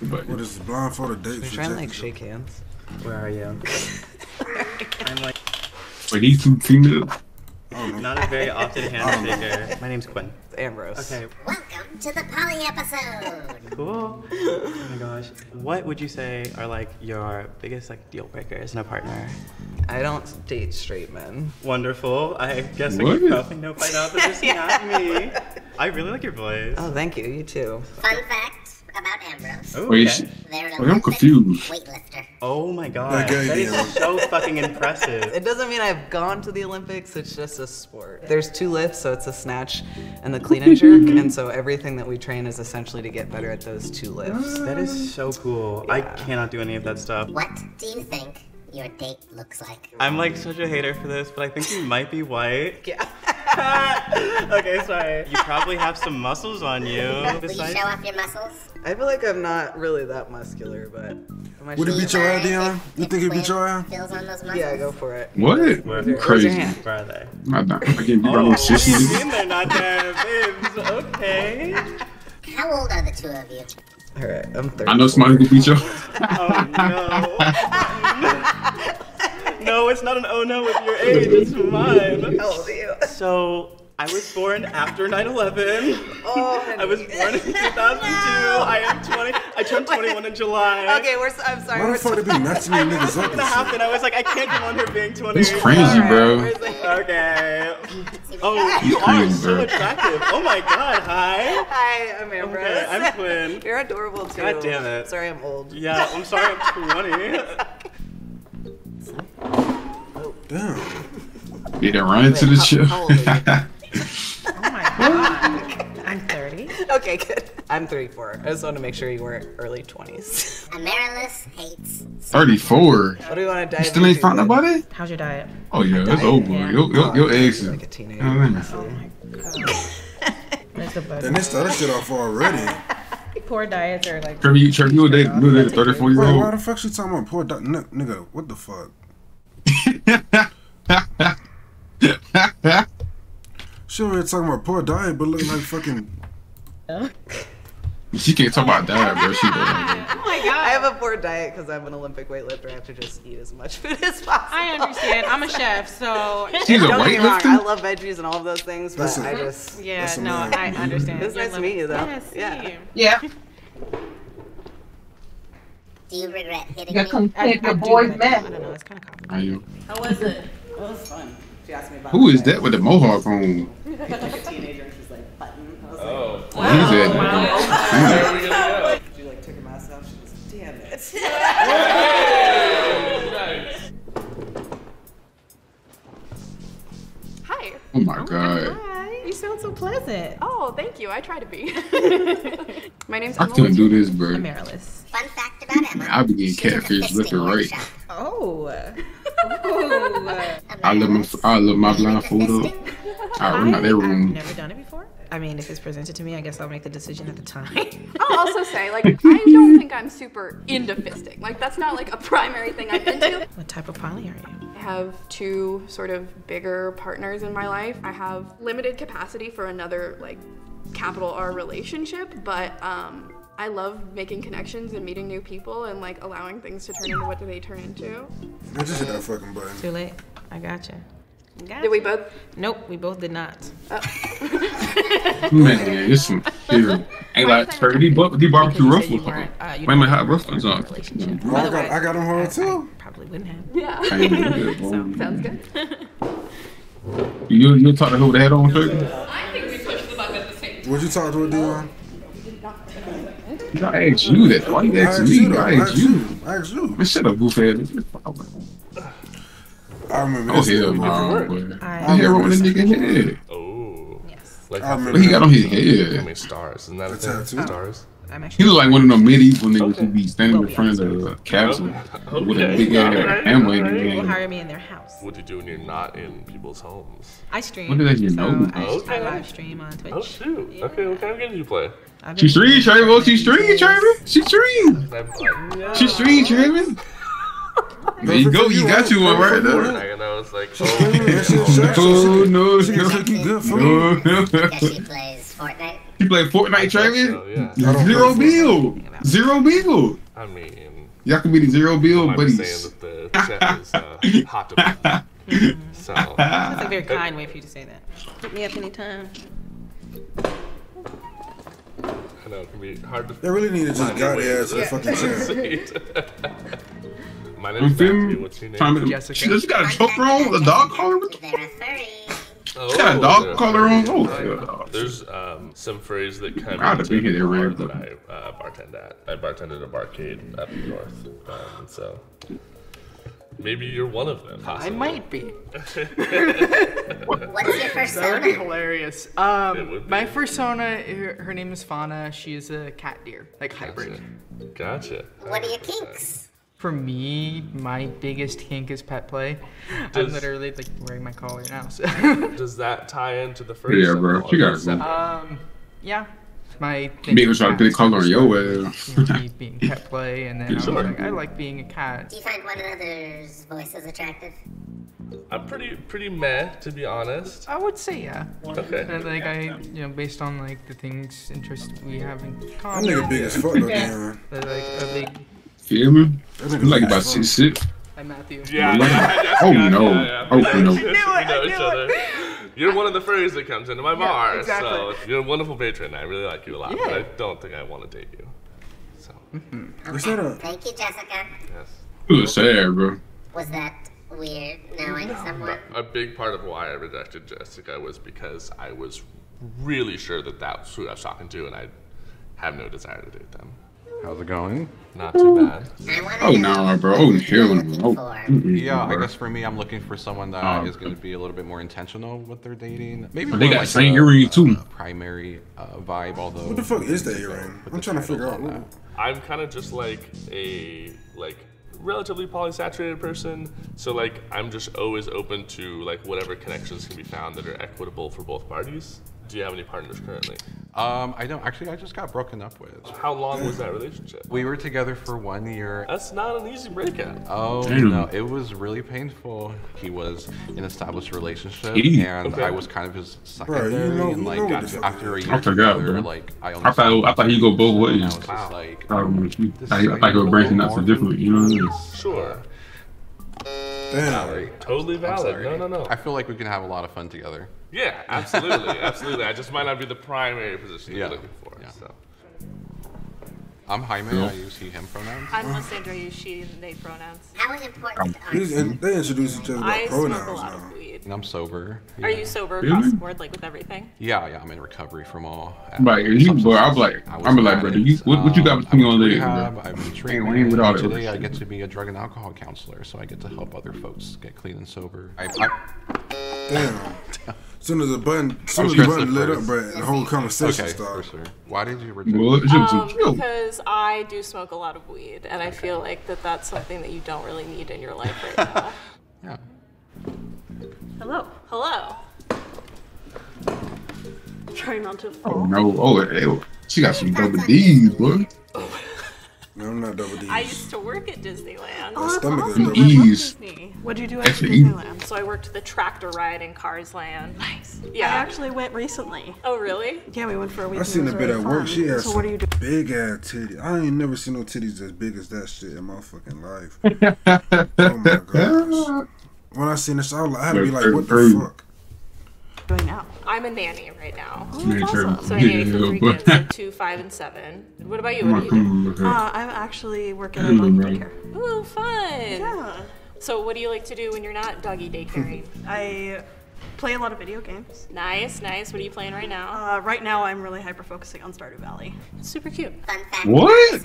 the button. What is this blindfolded date? We're for trying to like shake hands. Where are you? I'm like Wait, these two females? I don't a very often handshaker. My name's Quinn. Ambrose. Okay, Welcome to the poly episode. cool. Oh my gosh. What would you say are like your biggest like deal breakers in a partner? I don't date straight men. Wonderful. I guess I What? could probably know by now that this is not me. I really like your voice. Oh, thank you. You too. Fun fact about Ambrose. Oh, Wait, okay. she- They're an Wait, I'm Olympic confused. weightlifter. Oh my god. Okay, That is Dion. so fucking impressive. It doesn't mean I've gone to the Olympics. It's just a sport. There's two lifts, so it's a snatch and the clean and jerk, and so everything that we train is essentially to get better at those two lifts. That is so cool. I cannot do any of that stuff. What do you think your date looks like? I'm like such a hater for this, but I think you might be white. Yeah. Okay, sorry. You probably have some muscles on you. Will you show off your muscles? I feel like I'm not really that muscular, but Would he sure? beat your ass, Mind Dion? You think he beat Quinn your ass? Fills on. Yeah, go for it. What? Where- where's your crazy. hand? where are they? I, I can't be by Oh, no what do you sissy. mean they're not there, babes? Okay. How old are the two of you? All right, I'm 30. I know somebody who can beat you. Oh no. no, it's not an oh no with your age. It's mine. How old are you? So I was born after 9/11. Oh, I was born in 2002. I am 20. I turned 21 in July. Okay, we're. s- I'm sorry. Why we're the fuck so- they be matching these niggas up What's gonna happen? I was like, I can't come on here being 20. It's crazy, bro. Where's the- Okay. Oh, you are crazy, so bro. attractive. Oh my god, hi. Hi, I'm Ambrose. Okay, I'm Quinn. You're adorable too. God damn it. Sorry, I'm old. Yeah, I'm sorry I'm 20. Damn. You done run into the how- chill. how old are you? Oh my god. I'm 30. Okay, good. I'm 34. I just want to make sure you weren't early 20s. Amaryllis hates 34. what do you want to dive Still ain't into, found then? nobody? How's your diet? Oh yeah, it's diet, over. yeah. Your, your, your eggs is. Like a teenager. Oh, man. Oh my god. There's the And button. they started shit off already. Poor diets are like. Trevor, you, Trevor, you a date, you a date 34 year Wait, why the fuck she talking about poor doc- n- nigga? What the fuck? She over here talking about poor diet, but look like fucking. she can't talk about that, bro. She does. Oh my god. I have a poor diet because I'm an Olympic weightlifter. I have to just eat as much food as possible. I understand. I'm a chef, so. She's a Don't get me wrong, I love veggies and all of those things, but Listen. I just. Yeah, no, man. I understand. It's nice to meet you, though. Yes, Yeah. Yeah, Do you regret hitting you me? come I, I the do, boys but I don't know. It's kind of complicated. Are you? How was it? It was fun. She asked me about Who is that with the mohawk on? Like a teenager, and she's like, button. I was Oh. Who's that? Where are we gonna go? she like took her mask off. She was, damn it. Nice. Hi. Oh my god. Hi. You sound so pleasant. Oh, thank you. I try to be. My name's I Emma. couldn't do this, bro. Amaryllis. Fun fact about Emma. I be getting she's in catfish left fisting and right. workshop. Oh. I love my, I love my blindfold up. I run out that I've room. never done it before. I mean, if it's presented to me, I guess I'll make the decision at the time. I'll also say, like, I don't think I'm super into fisting. Like, that's not like a primary thing I'm into. what type of poly are you? I have two sort of bigger partners in my life. I have limited capacity for another like capital R relationship, but um, I love making connections and meeting new people and like allowing things to turn into what do they turn into. I just hit that fucking button. Too late. I got gotcha. Did we both? Nope, we both did not. Man, it's some shit. Ain't like Trevor, these bar- these barbecue you ruffles. you weren't, uh, you Wait a hot ruffles on. relationship. Oh, I got, I got them hard too. Probably wouldn't have. Yeah. I ain't gonna do that, bro. Sounds good. You you talk to her with the hat on, Trevor? I think we pushed the button at the same time. Would you talk to her, Dion? I asked you that. Why you I asking asked me? I I asked asked you. you. I asked you. Man, shut up, goof ass. I remember Oh hell shit. no. I- The hair on the nigga head. Oh. Yes. Like I remember What he got on his I head? mean, stars. Isn't that a A thing? tattoo? Oh. Stars. I'm He was like one of them medieval niggas Okay. who be standing in front of the castle with a big ass hammer in his People hand. hire me in their house. What do you do when you're not in people's homes? I stream. What did that you so know? I, Okay. I live stream on Twitch. Oh shoot. Okay, what kind of game do you play? I've She been- stream, Trevor. She stream, Trevor. She stream. That- She stream, Trevor. There you go. You got you one right there. Fortnite, and I was like, That oh. Oh no, She can no, you good food. no, no. She plays Fortnite. You play Fortnite, so, yeah. Zero play bill. Think about about. Zero Build. I mean, Y'all can be the zero build I'm buddies. saying that the chef is uh, hot to me. So, That's a very kind way for you to say that. Hit me up anytime. I know it can be hard to They really need to just find got their ass a the fucking chair. seat. My You name's feel Matthew. me? What's your name? Trying Jessica. She just got a choker on with a dog collar. What the They're a. Oh, She got a dog collar on. Oh, yeah. There's um, some phrase that kind of have been here bar rare, that I uh, bartend at. I bartended at a barcade up north, um, so maybe you're one of them. I might be. What's your That would be persona? hilarious. It Um, would my be. persona, her, her name is Fauna. She is a cat deer, like hybrid. Gotcha. What are your kinks? For me, my biggest kink is pet play. I'm literally like wearing my collar now. So, Does that tie into the first? Yeah, bro. symbol, She or got is it, it bro. separate? um, yeah, my thing Big with was trying to put cats collar on was ass. with, you know, me being pet play, and then I was Sure. like, I like being a cat. Do you find one another's voices attractive? I'm pretty pretty meh to be honest. I would say yeah. Okay. And like I, you know, based on like the things, interests we have in That common. nigga big as fuck though, damn. They're like a big. Feel me? That nigga You like big about as fuck. six six. Hi Matthew. Yeah. Like- yeah, oh, yeah, no. yeah, yeah. Oh, We know- no. we know each other. You're one of the furries that comes into my bar, exactly. so you're a wonderful patron. I really like you a lot, but I don't think I want to date you. So mm-hmm. Is that a Thank you, Jessica. yes. You was sad, bro. Was that weird knowing um, someone? A big part of why I rejected Jessica was because I was really sure that that's who I was talking to, and I have no desire to date them. How's it going? Not too bad. Oh to no, bro. Oh hell no. Yeah, I guess for me, I'm looking for someone that is Um, going to be a little bit more intentional with their dating. Maybe They got like same a, earring, too. uh, primary uh, vibe, although. What the fuck is that can earring? I'm trying to figure out on that. I'm kind of just like a like relatively polysaturated person, so like I'm just always open to like whatever connections can be found that are equitable for both parties. Do you have any partners currently? Um, I don't actually. I just got broken up with. How long was that relationship? We were together for one year. That's not an easy breakup. Oh Damn. no, it was really painful. He was in an established relationship, Gee. and Okay. I was kind of his Bro, you know- and you like know what the fuck after a year I forgot, together, bro. like I only I thought I thought he'd go both and I ways. was Wow. just like, Um, I, I thought you were breaking out to different. You know what I mean? Sure. Damn? Totally valid. No, no, no. I feel like we can have a lot of fun together. Yeah, absolutely, absolutely. I just might not be the primary position you're looking for. yeah. So. I'm Jaime. Yeah. I use he, him pronouns. I'm Lysandra, use she, they pronouns. How important are These- and they introduce each other by I smoke a lot now. of weed. And I'm sober. Are you sober Really? across the board, like with everything? Yeah, yeah. I'm in recovery from all. Like, if you, boy, I'm like, I was I'm like, an brother, you, what, what you got Um, between I your went to legs. I've been Ain't treatment. with all that Today I get to be a drug and alcohol counselor, so I get to help other folks get clean and sober. I, I, Damn. As soon as the button, as soon as the button say lit up, first. bro, the whole conversation okay, for started. sure. Why did you reject? Well, Um, because I do smoke a lot of weed, and I feel like that that's something that you don't really need in your life right now. Yeah. Hello. Hello. Trying not to Oh no! Oh, hey, she got some double D's, boy. No, I'm not double D. I used to work at Disneyland. My stomach is Some double E's. What'd you do at. Disneyland? So I worked the tractor ride in Cars Land. Nice. Yeah. I actually went recently. Oh, really? Yeah, we went for a week. I seen a bit was at really work. fun. She has So what do you do? big ass titties. I ain't never seen no titties as big as that shit in my fucking life. oh my gosh. When I seen this, I, was I had to be like, what the fuck? Doing now? I'm a nanny right now. Man, sure. So I nanny for three kids, like two, five, and seven. What about you? What do you do? Uh, I'm actually working at doggy daycare. Ooh, fun. Yeah. So what do you like to do when you're not doggy daycaring? I play a lot of video games. nice, nice. What are you playing right now? Uh, right now, I'm really hyper focusing on Stardew Valley. Super cute. Fun fact What?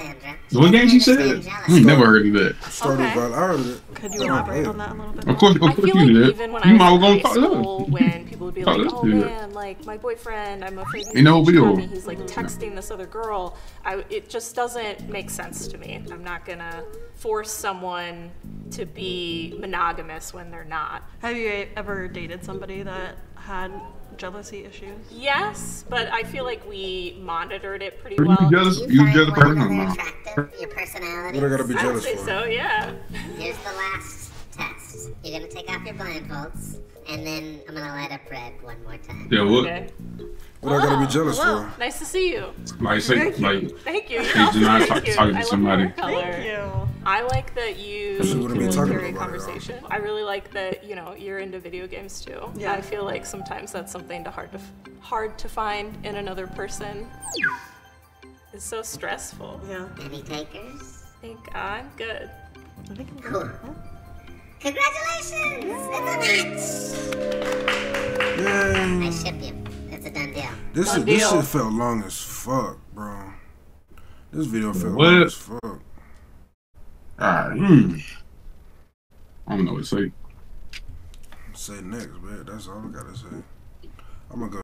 What game she said? I never heard of that. Started Okay. Valley. I heard of it. Could you elaborate on that a little bit? Of course, of I course feel you like did. even when You I might was well in high talk school, when people would be Talk like, "Oh to you. man, like my boyfriend, I'm afraid he's no gonna cheat on video. me. He's like texting this other girl." I, it just doesn't make sense to me. I'm not gonna force someone to be monogamous when they're not. Have you ever dated somebody that had jealousy issues? Yes, but I feel like we monitored it pretty You well. jealous? Do You you jealous find one person or not? attractive? Your personality? What I gotta be I would jealous say for? so, yeah. Here's the last test. box. You're gonna take off your blindfolds, and then I'm gonna light up red one more time. Yeah, what? Okay. What I gotta be jealous hello. for? Nice to see you. Like, say, Thank you. like, Thank you. Hey, do not Thank talk- you. talking to I love somebody. your color. Thank you. I like that you She wouldn't be can talking carry a about it, though. conversation. I really like that you know you're into video games too. Yeah. I feel like sometimes that's something to hard to hard to find in another person. It's so stressful. Yeah. Any takers? I think I'm good. I think I'm good. Cool. Congratulations! It's a match! I ship you. It's a done deal. This Done is, this shit felt long as fuck, bro. This video felt What? long as fuck. alright, hmm. I don't know what to say. Say next, man. That's all I gotta say. I'm gonna go.